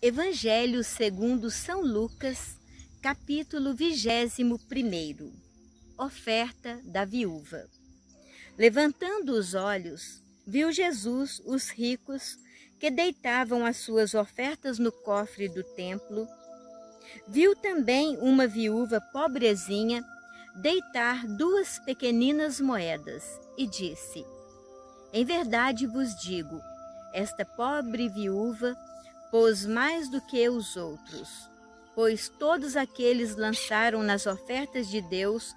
Evangelho segundo São Lucas, capítulo 21 Oferta da viúva Levantando os olhos, viu Jesus os ricos que deitavam as suas ofertas no cofre do templo. Viu também uma viúva pobrezinha deitar duas pequeninas moedas e disse: Em verdade vos digo, esta pobre viúva pôs mais do que os outros, pois todos aqueles lançaram nas ofertas de Deus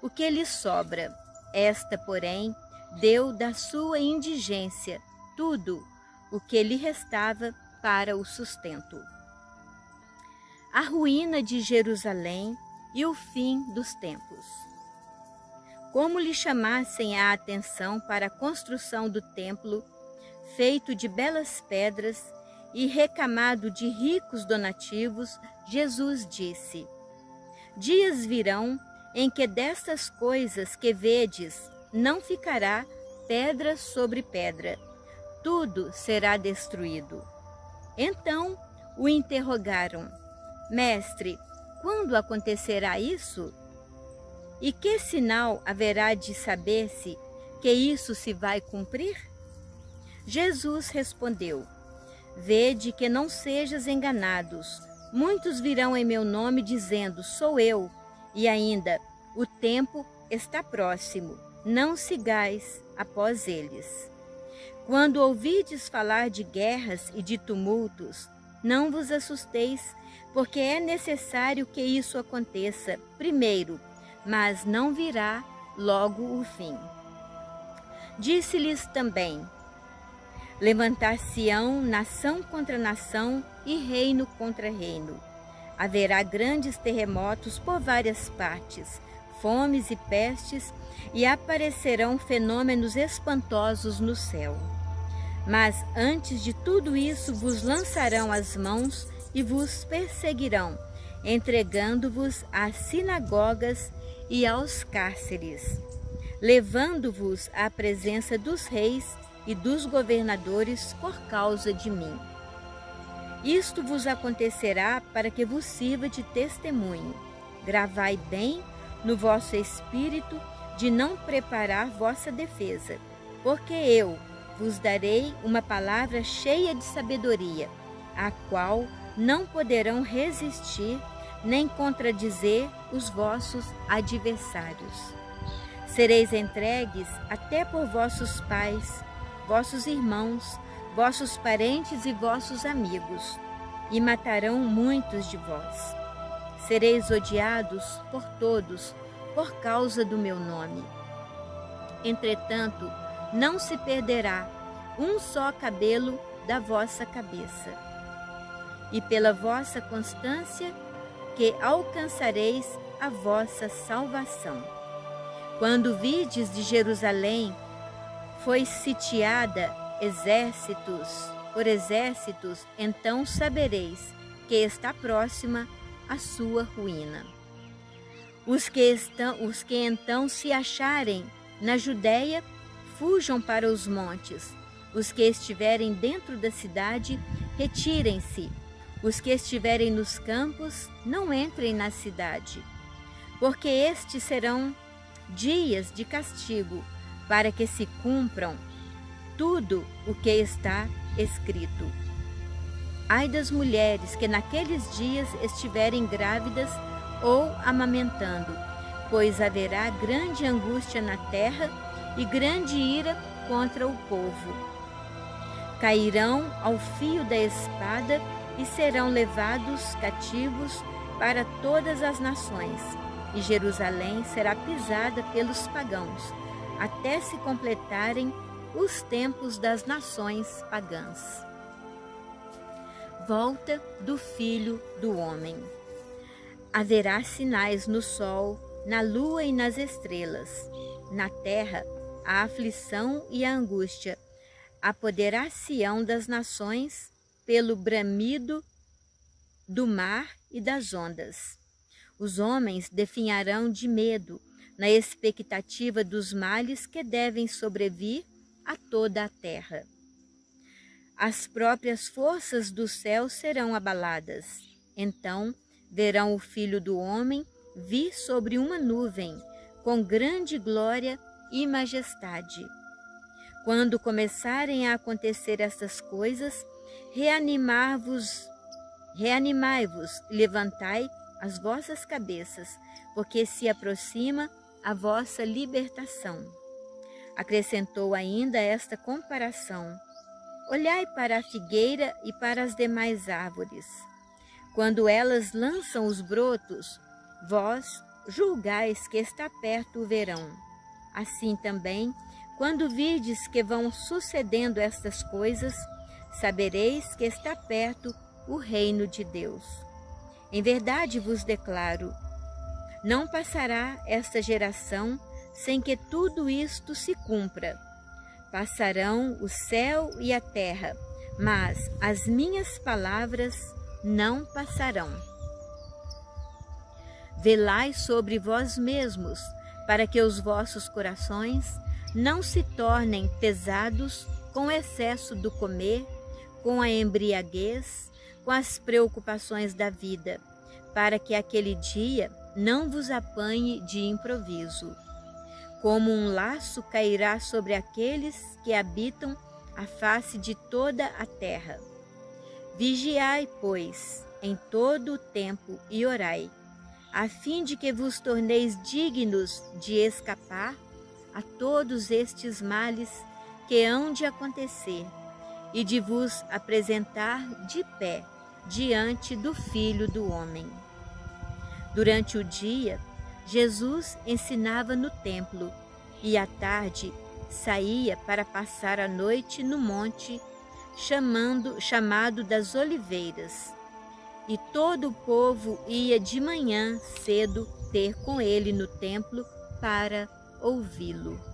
o que lhes sobra. Esta, porém, deu da sua indigência tudo o que lhe restava para o sustento. A ruína de Jerusalém e o fim dos tempos. Como lhe chamassem a atenção para a construção do templo, feito de belas pedras e recamado de ricos donativos, Jesus disse: Dias virão em que destas coisas que vedes não ficará pedra sobre pedra, tudo será destruído. Então o interrogaram: Mestre, quando acontecerá isso? E que sinal haverá de saber-se que isso se vai cumprir? Jesus respondeu: Vede que não sejas enganados. Muitos virão em meu nome dizendo: Sou eu. E ainda: O tempo está próximo. Não sigais após eles. Quando ouvides falar de guerras e de tumultos, não vos assusteis, porque é necessário que isso aconteça primeiro, mas não virá logo o fim. Disse-lhes também: Levantar-se-ão nação contra nação e reino contra reino. Haverá grandes terremotos por várias partes, fomes e pestes, e aparecerão fenômenos espantosos no céu. Mas antes de tudo isso vos lançarão as mãos e vos perseguirão, entregando-vos às sinagogas e aos cárceres, levando-vos à presença dos reis e dos governadores por causa de mim. Isto vos acontecerá para que vos sirva de testemunho. Gravai bem no vosso espírito de não preparar vossa defesa, porque eu vos darei uma palavra cheia de sabedoria, a qual não poderão resistir nem contradizer os vossos adversários. Sereis entregues até por vossos pais vossos irmãos, vossos parentes e vossos amigos, e matarão muitos de vós. Sereis odiados por todos por causa do meu nome. Entretanto, não se perderá um só cabelo da vossa cabeça. E pela vossa constância que alcançareis a vossa salvação. Quando vides de Jerusalém foi sitiada exércitos por exércitos, então sabereis que está próxima a sua ruína. Os que, estão, os que então se acharem na Judéia, fujam para os montes. Os que estiverem dentro da cidade, retirem-se. Os que estiverem nos campos, não entrem na cidade. Porque estes serão dias de castigo, para que se cumpram tudo o que está escrito. Ai das mulheres que naqueles dias estiverem grávidas ou amamentando, pois haverá grande angústia na terra e grande ira contra o povo. Cairão ao fio da espada e serão levados cativos para todas as nações, e Jerusalém será pisada pelos pagãos até se completarem os tempos das nações pagãs. Volta do Filho do Homem. Haverá sinais no sol, na lua e nas estrelas. Na terra, a aflição e a angústia. Apoderar-se-ão das nações pelo bramido do mar e das ondas. Os homens definharão de medo, na expectativa dos males que devem sobrevir a toda a terra. as próprias forças do céu serão abaladas. Então verão o Filho do Homem vir sobre uma nuvem, com grande glória e majestade. Quando começarem a acontecer estas coisas, reanimar-vos, reanimai-vos, levantai as vossas cabeças, porque se aproxima a vossa libertação. Acrescentou ainda esta comparação: Olhai para a figueira e para as demais árvores. Quando elas lançam os brotos, vós julgais que está perto o verão. Assim também, quando virdes que vão sucedendo estas coisas, sabereis que está perto o reino de Deus. Em verdade vos declaro, não passará esta geração sem que tudo isto se cumpra. Passarão o céu e a terra, mas as minhas palavras não passarão. Velai sobre vós mesmos, para que os vossos corações não se tornem pesados com o excesso do comer, com a embriaguez, com as preocupações da vida, para que aquele dia não vos apanhe de improviso. Como um laço cairá sobre aqueles que habitam a face de toda a terra. Vigiai, pois, em todo o tempo e orai a fim de que vos torneis dignos de escapar a todos estes males que hão de acontecer e de vos apresentar de pé diante do Filho do Homem. Durante o dia, Jesus ensinava no templo e à tarde saía para passar a noite no monte chamando, chamado das Oliveiras e todo o povo ia de manhã cedo ter com ele no templo para ouvi-lo.